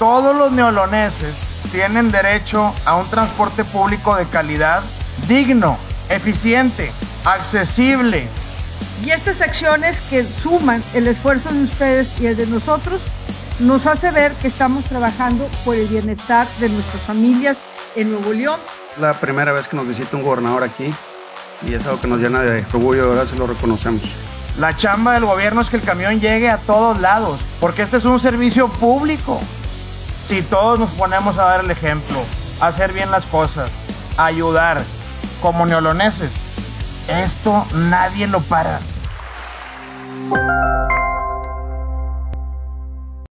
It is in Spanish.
Todos los neoloneses tienen derecho a un transporte público de calidad, digno, eficiente, accesible. Y estas acciones que suman el esfuerzo de ustedes y el de nosotros nos hace ver que estamos trabajando por el bienestar de nuestras familias en Nuevo León. La primera vez que nos visita un gobernador aquí y es algo que nos llena de orgullo, de verdad se lo reconocemos. La chamba del gobierno es que el camión llegue a todos lados, porque este es un servicio público. Si todos nos ponemos a dar el ejemplo, a hacer bien las cosas, a ayudar, como neoloneses, esto nadie lo para.